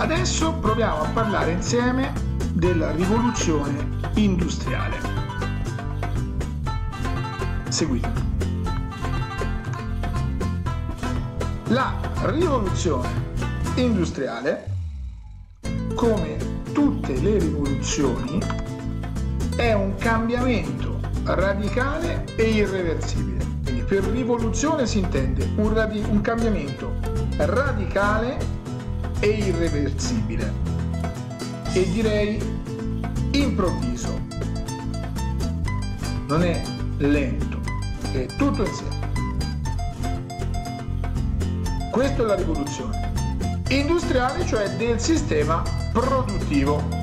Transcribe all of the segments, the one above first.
Adesso proviamo a parlare insieme della rivoluzione industriale. Seguite. La rivoluzione industriale, come tutte le rivoluzioni, è un cambiamento radicale e irreversibile. Quindi per rivoluzione si intende un, radi- un cambiamento radicale e irreversibile e direi improvviso. Non è lento, è tutto insieme. Questa è la rivoluzione. Industriale, cioè del sistema produttivo.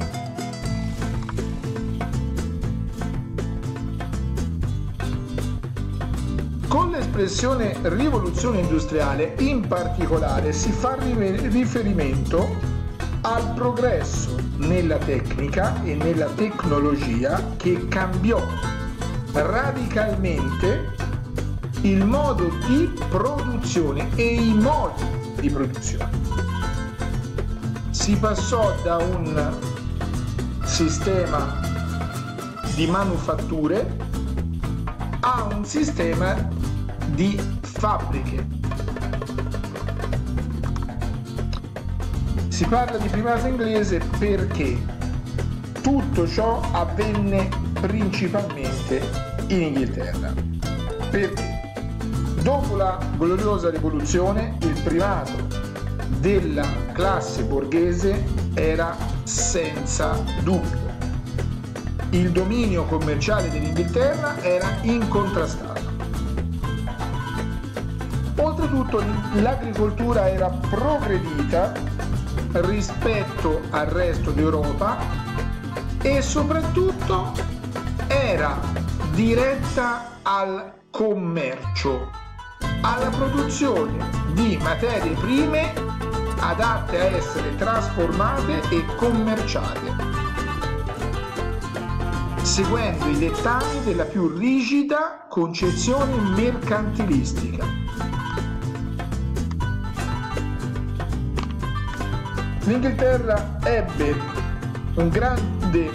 Con l'espressione rivoluzione industriale in particolare si fa riferimento al progresso nella tecnica e nella tecnologia che cambiò radicalmente il modo di produzione e i modi di produzione. Si passò da un sistema di manufatture a un sistema di fabbriche. Si parla di primato inglese perché tutto ciò avvenne principalmente in Inghilterra. Perché? Dopo la gloriosa rivoluzione il primato della classe borghese era senza dubbio. Il dominio commerciale dell'Inghilterra era incontrastato. Oltretutto l'agricoltura era progredita rispetto al resto d'Europa e soprattutto era diretta al commercio, alla produzione di materie prime adatte a essere trasformate e commerciate, seguendo i dettami della più rigida concezione mercantilistica. L'Inghilterra ebbe un grande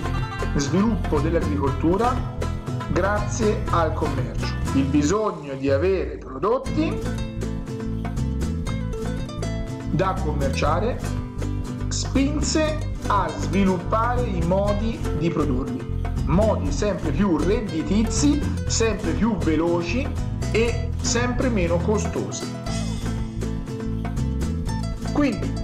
sviluppo dell'agricoltura grazie al commercio, il bisogno di avere prodotti da commerciare spinse a sviluppare i modi di produrli, modi sempre più redditizi, sempre più veloci e sempre meno costosi. Quindi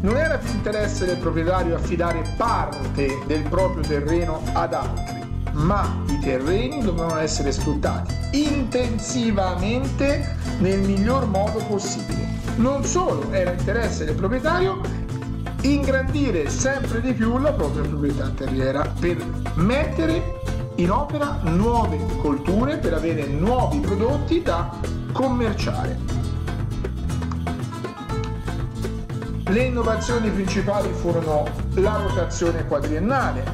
non era più interesse del proprietario affidare parte del proprio terreno ad altri, ma i terreni dovevano essere sfruttati intensivamente nel miglior modo possibile. Non solo era interesse del proprietario ingrandire sempre di più la propria proprietà terriera per mettere in opera nuove colture per avere nuovi prodotti da commerciare. Le innovazioni principali furono la rotazione quadriennale,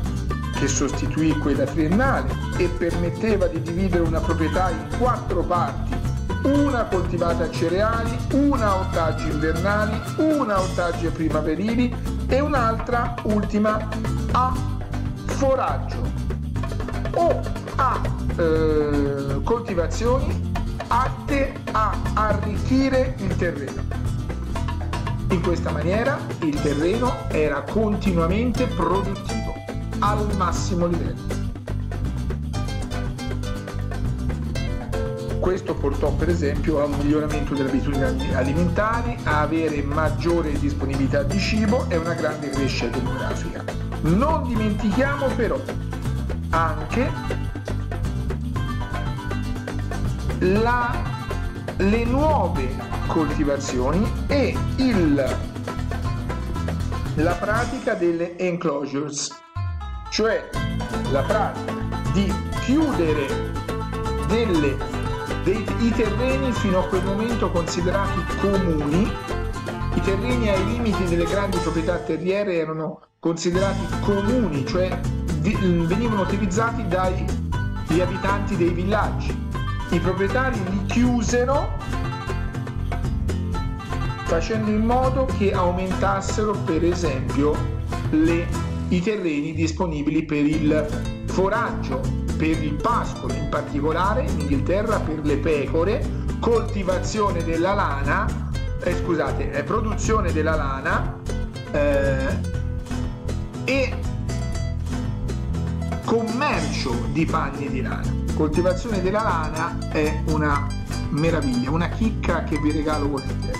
che sostituì quella triennale e permetteva di dividere una proprietà in quattro parti, una coltivata a cereali, una a ortaggi invernali, una a ortaggi primaverili e un'altra, ultima, a foraggio o a eh, coltivazioni atte a arricchire il terreno. In questa maniera il terreno era continuamente produttivo, al massimo livello. Questo portò per esempio a un miglioramento delle abitudini alimentari, a avere maggiore disponibilità di cibo e una grande crescita demografica. Non dimentichiamo però anche la, le nuove coltivazioni e il, la pratica delle enclosures, cioè la pratica di chiudere delle, dei, i terreni fino a quel momento considerati comuni, i terreni ai limiti delle grandi proprietà terriere erano considerati comuni, cioè venivano utilizzati dagli abitanti dei villaggi. I proprietari li chiusero facendo in modo che aumentassero per esempio le, i terreni disponibili per il foraggio, per il pascolo, in particolare in Inghilterra per le pecore, coltivazione della lana, eh, scusate, eh, produzione della lana eh, e commercio di panni di lana. Coltivazione della lana è una meraviglia, una chicca che vi regalo volentieri.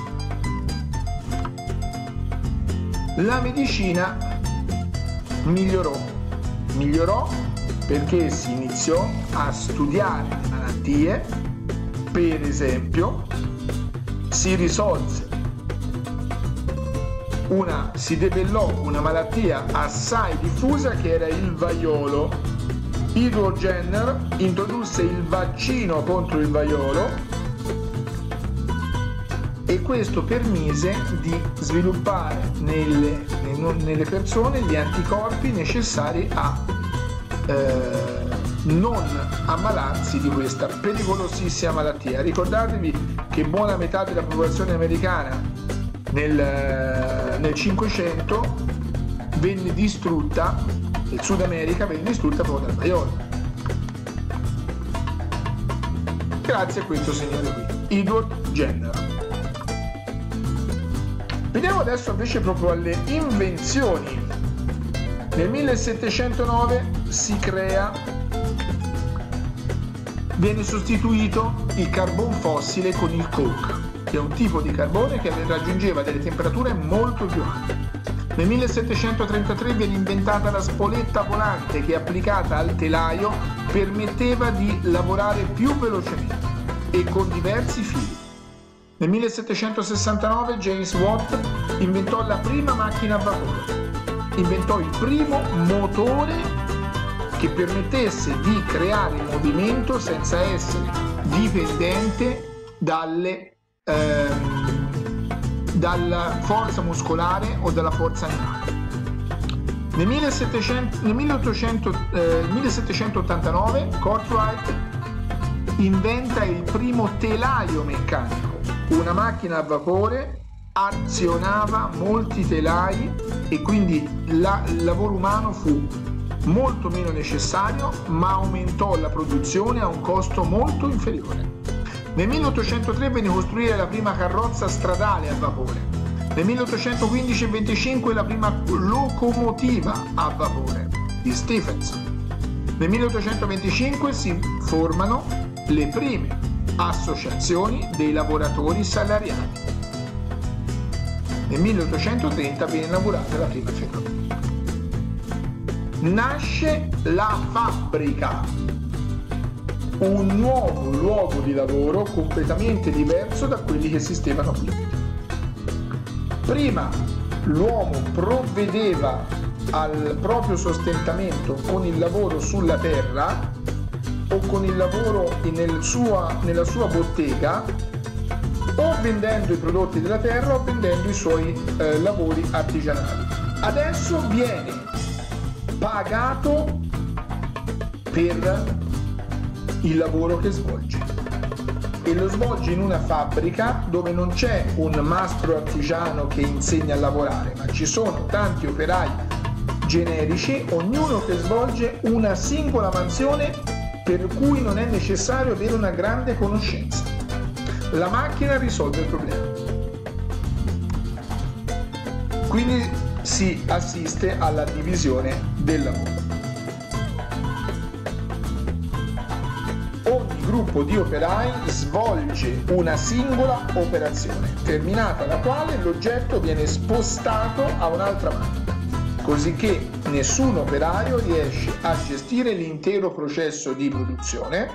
La medicina migliorò, migliorò perché si iniziò a studiare le malattie, per esempio si risolse una, si debellò una malattia assai diffusa che era il vaiolo. Edward Jenner introdusse il vaccino contro il vaiolo e questo permise di sviluppare nelle, nelle persone gli anticorpi necessari a eh, non ammalarsi di questa pericolosissima malattia. Ricordatevi che buona metà della popolazione americana nel, nel 500 venne distrutta, il Sud America venne distrutta proprio dal vaiolo. Grazie a questo signore qui, Edward Jenner. Veniamo adesso invece proprio alle invenzioni. Nel 1709 si crea, viene sostituito il carbon fossile con il coke che è un tipo di carbone che raggiungeva delle temperature molto più alte. Nel 1733 viene inventata la spoletta volante che applicata al telaio permetteva di lavorare più velocemente e con diversi fili. Nel 1769 James Watt inventò la prima macchina a vapore, inventò il primo motore che permettesse di creare movimento senza essere dipendente dalle ehm, dalla forza muscolare o dalla forza animale. Nel, 1700, nel 1800, eh, 1789 Cartwright inventa il primo telaio meccanico, una macchina a vapore azionava molti telai e quindi la, il lavoro umano fu molto meno necessario ma aumentò la produzione a un costo molto inferiore. Nel 1803 venne costruita la prima carrozza stradale a vapore. Nel 1815 25 la prima locomotiva a vapore di Stephenson. Nel 1825 si formano le prime associazioni dei lavoratori salariati. Nel 1830 viene inaugurata la prima ferrovia. Nasce la fabbrica un nuovo luogo di lavoro completamente diverso da quelli che esistevano prima. Prima l'uomo provvedeva al proprio sostentamento con il lavoro sulla terra o con il lavoro nel sua, nella sua bottega o vendendo i prodotti della terra o vendendo i suoi eh, lavori artigianali. Adesso viene pagato per il lavoro che svolge e lo svolge in una fabbrica dove non c'è un mastro artigiano che insegna a lavorare, ma ci sono tanti operai generici, ognuno che svolge una singola mansione per cui non è necessario avere una grande conoscenza. La macchina risolve il problema. Quindi si assiste alla divisione del lavoro. gruppo di operai svolge una singola operazione, terminata la quale l'oggetto viene spostato a un'altra macchina, così che nessun operaio riesce a gestire l'intero processo di produzione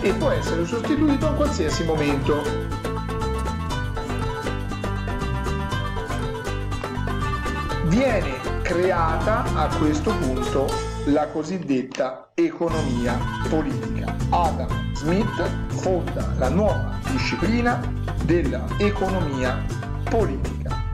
e può essere sostituito in qualsiasi momento. Viene creata a questo punto la cosiddetta economia politica. Adam Smith fonda la nuova disciplina della economia politica.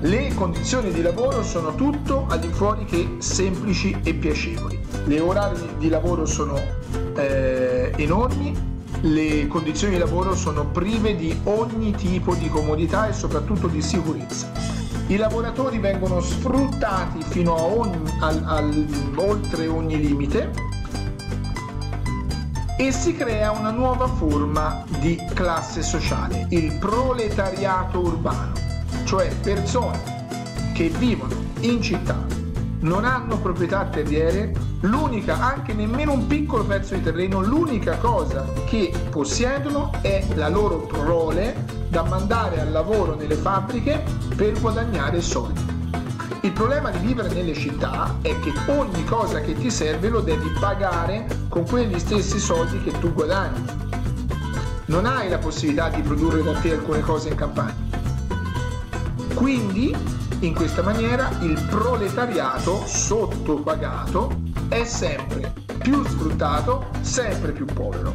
Le condizioni di lavoro sono tutto al di fuori che semplici e piacevoli. Le orari di lavoro sono eh, enormi, le condizioni di lavoro sono prive di ogni tipo di comodità e soprattutto di sicurezza. I lavoratori vengono sfruttati fino a ogni, al, al, oltre ogni limite e si crea una nuova forma di classe sociale, il proletariato urbano, cioè persone che vivono in città, non hanno proprietà terriere, l'unica, anche nemmeno un piccolo pezzo di terreno, l'unica cosa che possiedono è la loro prole da mandare al lavoro nelle fabbriche per guadagnare soldi. Il problema di vivere nelle città è che ogni cosa che ti serve lo devi pagare con quegli stessi soldi che tu guadagni. Non hai la possibilità di produrre da te alcune cose in campagna. Quindi, in questa maniera, il proletariato sottopagato è sempre più sfruttato, sempre più povero.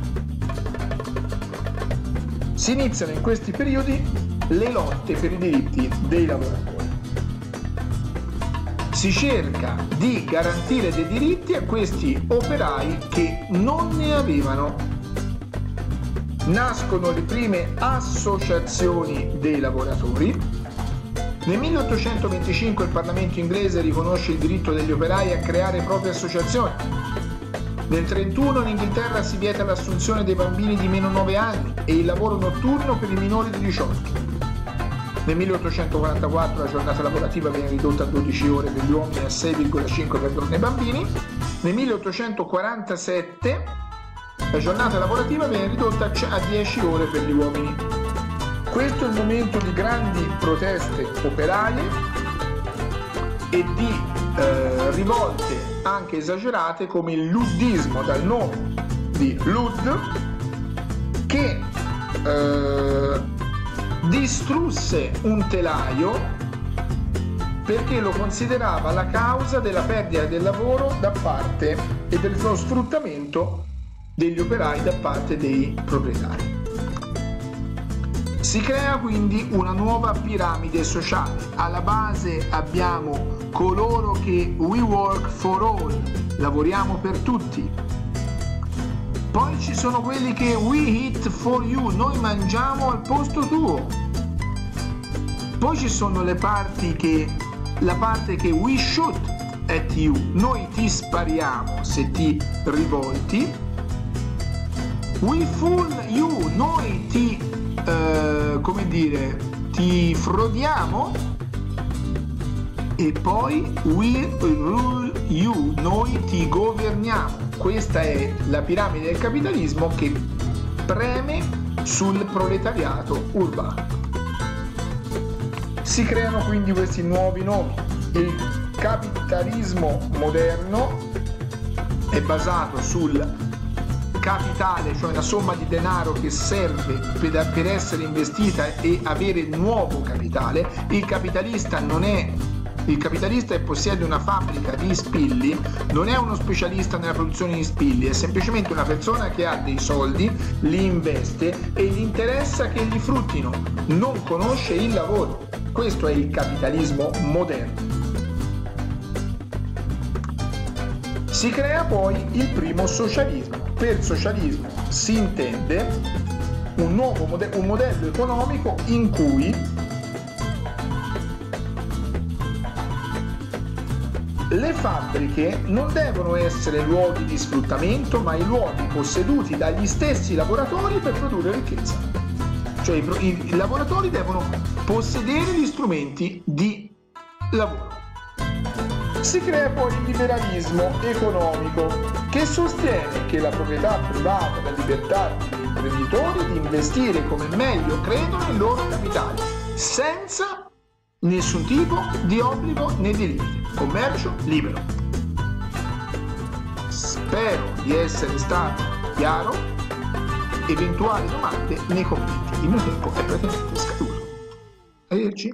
Si iniziano in questi periodi le lotte per i diritti dei lavoratori si cerca di garantire dei diritti a questi operai che non ne avevano. Nascono le prime associazioni dei lavoratori. Nel 1825 il Parlamento inglese riconosce il diritto degli operai a creare proprie associazioni. Nel 1931 in Inghilterra si vieta l'assunzione dei bambini di meno 9 anni e il lavoro notturno per i minori di 18. Nel 1844 la giornata lavorativa viene ridotta a 12 ore per gli uomini e a 6,5 per donne e bambini. Nel 1847 la giornata lavorativa viene ridotta a 10 ore per gli uomini. Questo è il momento di grandi proteste operaie e di eh, rivolte anche esagerate come il luddismo dal nome di Lud che eh, distrusse un telaio perché lo considerava la causa della perdita del lavoro da parte e dello sfruttamento degli operai da parte dei proprietari. Si crea quindi una nuova piramide sociale. Alla base abbiamo coloro che we work for all, lavoriamo per tutti, poi ci sono quelli che we eat for you, noi mangiamo al posto tuo. Poi ci sono le parti che, la parte che we shoot at you, noi ti spariamo se ti rivolti. We fool you, noi dire, ti frodiamo. E poi we rule you, noi ti governiamo questa è la piramide del capitalismo che preme sul proletariato urbano. Si creano quindi questi nuovi nomi. Il capitalismo moderno è basato sul capitale, cioè una somma di denaro che serve per essere investita e avere nuovo capitale. Il capitalista non è il capitalista che possiede una fabbrica di spilli non è uno specialista nella produzione di spilli, è semplicemente una persona che ha dei soldi, li investe e gli interessa che li fruttino, non conosce il lavoro. Questo è il capitalismo moderno. Si crea poi il primo socialismo. Per socialismo si intende un nuovo mode- un modello economico in cui Le fabbriche non devono essere luoghi di sfruttamento, ma i luoghi posseduti dagli stessi lavoratori per produrre ricchezza. Cioè i, i lavoratori devono possedere gli strumenti di lavoro. Si crea poi il liberalismo economico che sostiene che la proprietà privata, la libertà degli imprenditori di investire come meglio credono il loro capitale, senza nessun tipo di obbligo né di limiti commercio libero. Spero di essere stato chiaro. Eventuali domande nei commenti. Il mio tempo è praticamente scaduto. Arrivederci.